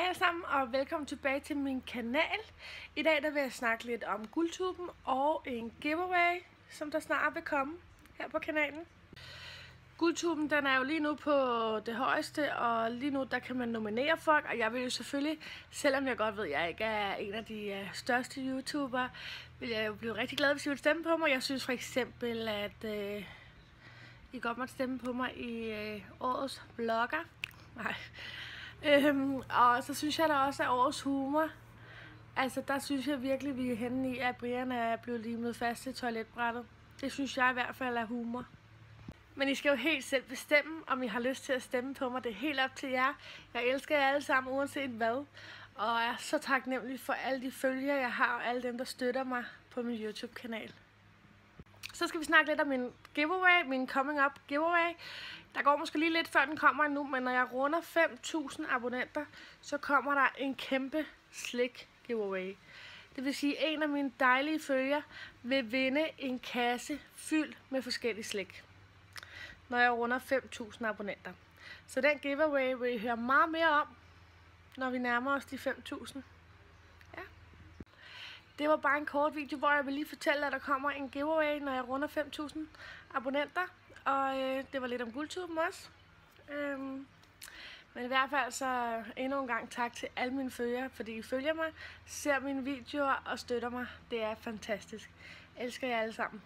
Hej alle sammen og velkommen tilbage til min kanal. I dag der vil jeg snakke lidt om guldtuben og en giveaway, som der snart vil komme her på kanalen. Guldtuben den er jo lige nu på det højeste, og lige nu der kan man nominere folk, og jeg vil jo selvfølgelig, selvom jeg godt ved, at jeg ikke er en af de øh, største YouTubere, vil jeg jo blive rigtig glad, hvis I vil stemme på mig. Jeg synes for eksempel, at øh, I godt måtte stemme på mig i øh, årets vlogger. Nej. Øhm, og så synes jeg da også, at årets humor, altså der synes jeg virkelig, vi er henne i, at Brian er blevet limet fast til toiletbrættet. Det synes jeg i hvert fald er humor. Men I skal jo helt selv bestemme, om I har lyst til at stemme på mig. Det er helt op til jer. Jeg elsker jer alle sammen, uanset hvad. Og er så taknemmelig for alle de følgere, jeg har, og alle dem, der støtter mig på min YouTube-kanal. Så skal vi snakke lidt om min giveaway, min coming up giveaway. Der går måske lige lidt før den kommer endnu, men når jeg runder 5.000 abonnenter, så kommer der en kæmpe slik giveaway. Det vil sige, at en af mine dejlige følgere vil vinde en kasse fyldt med forskellige slik, når jeg runder 5.000 abonnenter. Så den giveaway vil I høre meget mere om, når vi nærmer os de 5.000. Det var bare en kort video, hvor jeg vil lige fortælle, at der kommer en giveaway, når jeg runder 5.000 abonnenter. Og øh, det var lidt om guldtuben også. Øhm, men i hvert fald så endnu en gang tak til alle mine følgere, fordi I følger mig, ser mine videoer og støtter mig. Det er fantastisk. Jeg elsker jer alle sammen.